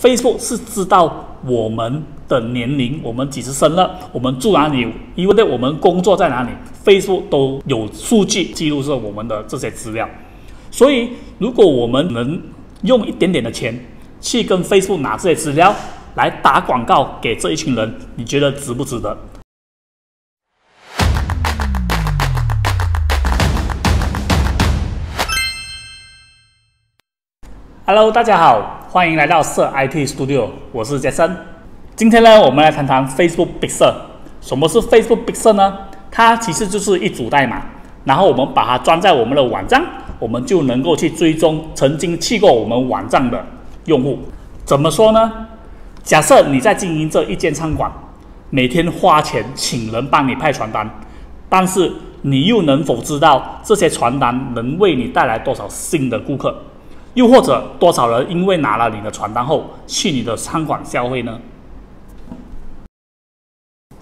Facebook 是知道我们的年龄，我们几时生日，我们住哪里，因为我们工作在哪里，Facebook 都有数据记录着我们的这些资料。所以，如果我们能用一点点的钱去跟 Facebook 拿这些资料来打广告给这一群人，你觉得值不值得？Hello，大家好，欢迎来到色 IT Studio，我是杰森。今天呢，我们来谈谈 Facebook Pixel。什么是 Facebook Pixel 呢？它其实就是一组代码，然后我们把它装在我们的网站，我们就能够去追踪曾经去过我们网站的用户。怎么说呢？假设你在经营这一间餐馆，每天花钱请人帮你派传单，但是你又能否知道这些传单能为你带来多少新的顾客？又或者多少人因为拿了你的传单后去你的餐馆消费呢？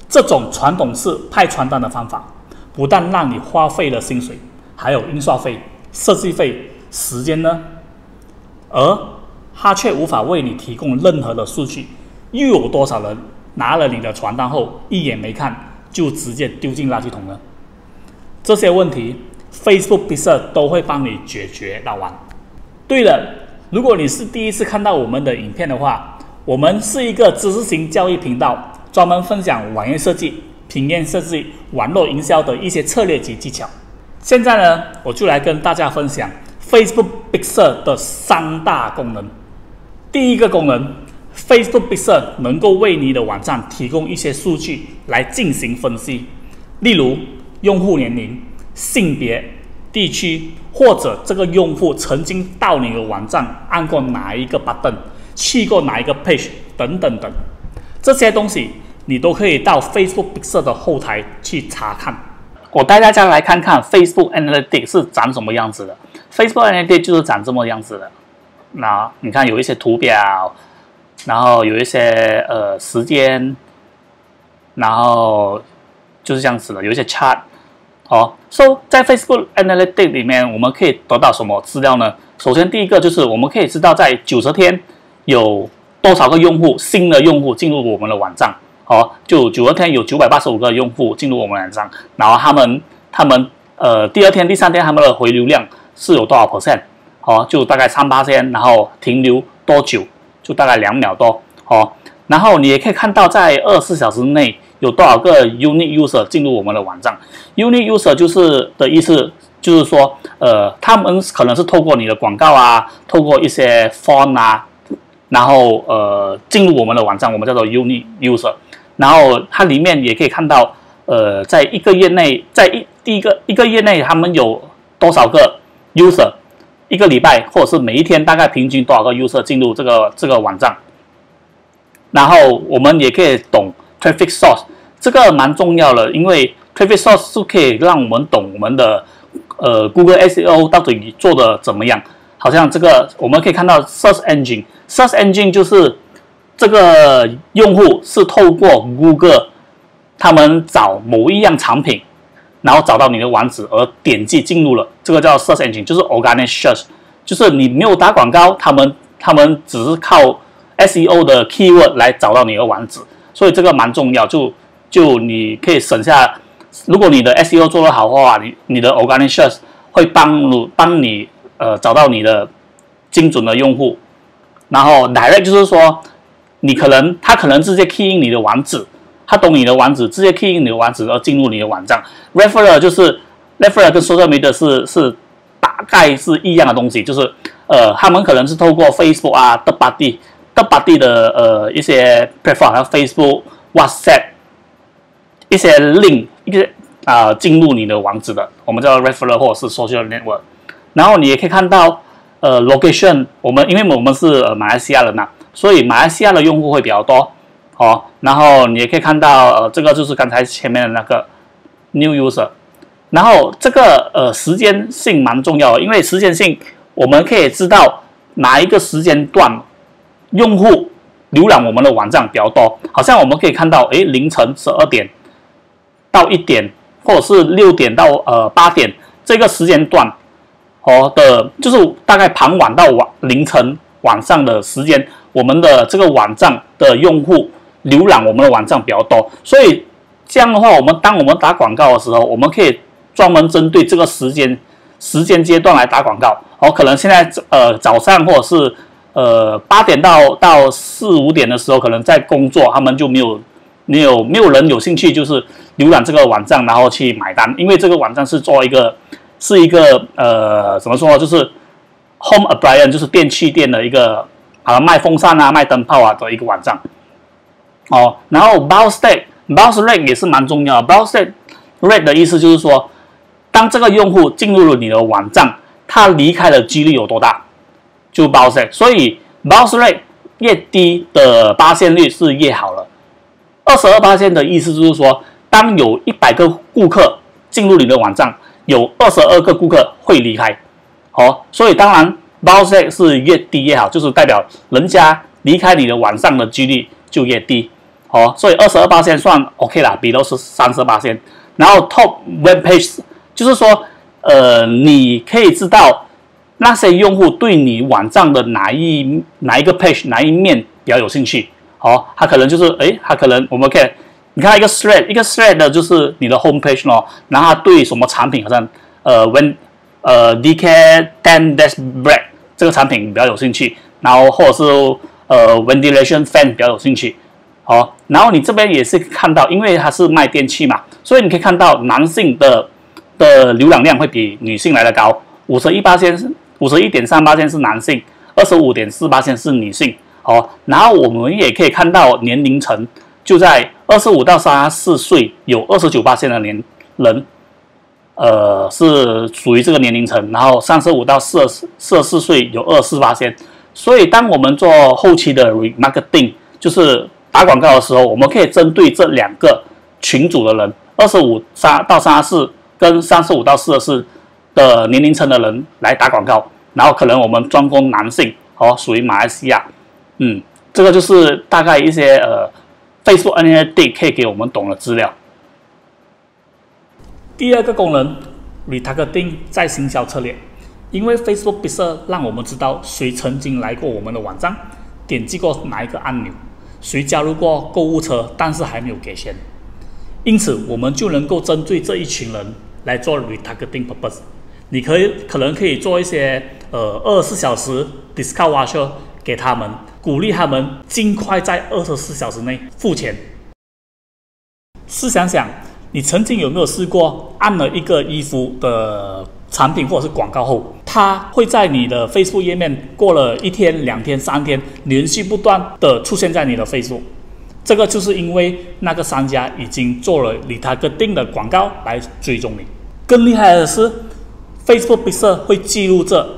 这种传统式派传单的方法，不但让你花费了薪水，还有印刷费、设计费、时间呢，而它却无法为你提供任何的数据。又有多少人拿了你的传单后一眼没看就直接丢进垃圾桶呢？这些问题，Facebook b i s 都会帮你解决到完。对了，如果你是第一次看到我们的影片的话，我们是一个知识型教育频道，专门分享网页设计、平面设计、网络营销的一些策略及技巧。现在呢，我就来跟大家分享 Facebook Pixel 的三大功能。第一个功能，Facebook Pixel 能够为你的网站提供一些数据来进行分析，例如用户年龄、性别。地区或者这个用户曾经到你的网站按过哪一个 button，去过哪一个 page 等等等，这些东西你都可以到 Facebook Big Sur 的后台去查看。我带大家来看看 Facebook Analytics 是长什么样子的。Facebook Analytics 就是长这么样子的。那你看有一些图表，然后有一些呃时间，然后就是这样子的，有一些 chart。好，So 在 Facebook Analytics 里面，我们可以得到什么资料呢？首先，第一个就是我们可以知道在九十天有多少个用户新的用户进入我们的网站。好，就九十天有九百八十五个用户进入我们网站，然后他们他们呃第二天、第三天他们的回流量是有多少 percent？好，就大概三八天，然后停留多久？就大概两秒多。好，然后你也可以看到在二十四小时内。有多少个 unique user 进入我们的网站？unique user 就是的意思，就是说，呃，他们可能是透过你的广告啊，透过一些 form 啊，然后呃进入我们的网站，我们叫做 unique user。然后它里面也可以看到，呃，在一个月内，在一第一个一个月内，他们有多少个 user？一个礼拜或者是每一天大概平均多少个 user 进入这个这个网站？然后我们也可以懂。Traffic source 这个蛮重要的，因为 Traffic source 是可以让我们懂我们的呃 Google SEO 到底做的怎么样。好像这个我们可以看到 Search Engine，Search Engine 就是这个用户是透过 Google 他们找某一样产品，然后找到你的网址而点击进入了，这个叫 Search Engine，就是 Organic Search，就是你没有打广告，他们他们只是靠 SEO 的 Keyword 来找到你的网址。所以这个蛮重要，就就你可以省下，如果你的 SEO 做得好的话，你你的 Organic Search 会帮助帮你呃找到你的精准的用户，然后 Direct 就是说，你可能他可能直接 key in 你的网址，他懂你的网址，直接 key in 你的网址而进入你的网站。Referer 就是 Referer 跟 Social Media 是是大概是一样的东西，就是呃他们可能是透过 Facebook 啊的 Body。各巴地的呃一些 platform，像 Facebook、WhatsApp 一些 link 一些啊进入你的网址的，我们叫 referral 或者是 social network。然后你也可以看到呃 location，我们因为我们是呃马来西亚人呐，所以马来西亚的用户会比较多哦。然后你也可以看到呃这个就是刚才前面的那个 new user。然后这个呃时间性蛮重要，因为时间性我们可以知道哪一个时间段。用户浏览我们的网站比较多，好像我们可以看到，哎，凌晨十二点到一点，或者是六点到呃八点这个时间段，哦的，就是大概傍晚到晚凌晨晚上的时间，我们的这个网站的用户浏览我们的网站比较多，所以这样的话，我们当我们打广告的时候，我们可以专门针对这个时间时间阶段来打广告。哦，可能现在呃早上或者是呃八点到到四五点的时候，可能在工作，他们就没有没有没有人有兴趣，就是浏览这个网站，然后去买单，因为这个网站是做一个是一个呃怎么说呢，就是 home appliance，就是电器店的一个啊卖风扇啊卖灯泡啊的一个网站。哦，然后 bounce rate，bounce rate 也是蛮重要的，bounce rate 的意思就是说，当这个用户进入了你的网站。他离开的几率有多大，就 bounce rate，所以 bounce rate 越低的发现率是越好了。二十二八线的意思就是说，当有一百个顾客进入你的网站，有二十二个顾客会离开。好，所以当然 bounce rate 是越低越好，就是代表人家离开你的网站的几率就越低。好，所以二十二八线算 OK 啦，比都是三十八线。然后 top web page 就是说。呃，你可以知道那些用户对你网站的哪一哪一个 page 哪一面比较有兴趣，好，他可能就是哎，他可能我们可以你看一个 thread，一个 thread 的就是你的 home page 咯，然后他对什么产品好像呃 when 呃 DK Dan Dash break 这个产品比较有兴趣，然后或者是呃 ventilation fan 比较有兴趣，好，然后你这边也是看到，因为它是卖电器嘛，所以你可以看到男性的。的浏览量会比女性来的高，五十一八千五十一点三八线是男性，二十五点四八线是女性。好，然后我们也可以看到年龄层就在二十五到三十四岁，有二十九八线的年人，呃，是属于这个年龄层。然后三十五到四十四十四岁有二四八千。所以当我们做后期的 remarketing，就是打广告的时候，我们可以针对这两个群组的人，二十五三到三十四。跟三十五到四十四的年龄层的人来打广告，然后可能我们专攻男性，哦，属于马来西亚，嗯，这个就是大概一些呃，Facebook a n a l y t i c 可以给我们懂的资料。第二个功能，retargeting 在行销策略，因为 Facebook b i s e 让我们知道谁曾经来过我们的网站，点击过哪一个按钮，谁加入过购物车，但是还没有给钱，因此我们就能够针对这一群人。来做 retargeting purpose，你可以可能可以做一些呃二十四小时 discount voucher 给他们，鼓励他们尽快在二十四小时内付钱。试想想，你曾经有没有试过按了一个衣服的产品或者是广告后，它会在你的 Facebook 页面过了一天、两天、三天，连续不断的出现在你的 Facebook。这个就是因为那个商家已经做了你他个定的广告来追踪你。更厉害的是，Facebook b i s 会记录着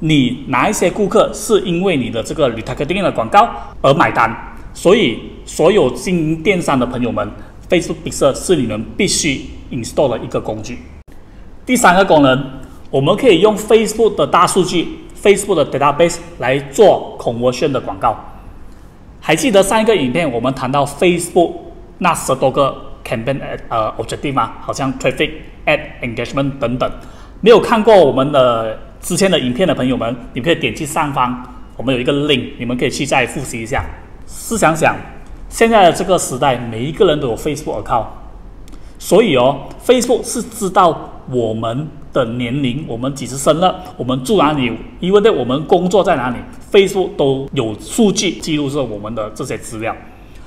你哪一些顾客是因为你的这个 retargeting 的广告而买单。所以，所有经营电商的朋友们，Facebook b i s 是你们必须 install 的一个工具。第三个功能，我们可以用 Facebook 的大数据，Facebook 的 database 来做 conversion 的广告。还记得上一个影片我们谈到 Facebook 那十多个 campaign 呃 objective 吗？好像 traffic、ad、engagement 等等。没有看过我们的之前的影片的朋友们，你可以点击上方，我们有一个 link，你们可以去再复习一下。试想想，现在的这个时代，每一个人都有 Facebook account，所以哦，Facebook 是知道我们。的年龄，我们几时生了，我们住哪里，因为对我们工作在哪里，Facebook 都有数据记录着我们的这些资料。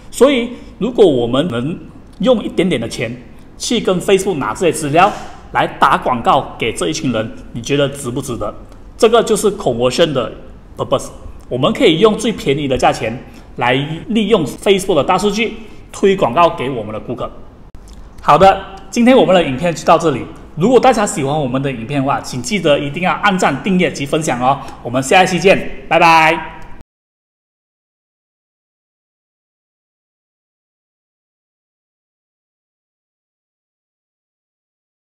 所以，如果我们能用一点点的钱去跟 Facebook 拿这些资料来打广告给这一群人，你觉得值不值得？这个就是 conversion 的 purpose。我们可以用最便宜的价钱来利用 Facebook 的大数据推广告给我们的顾客。好的，今天我们的影片就到这里。如果大家喜欢我们的影片的话，请记得一定要按赞、订阅及分享哦。我们下一期见，拜拜。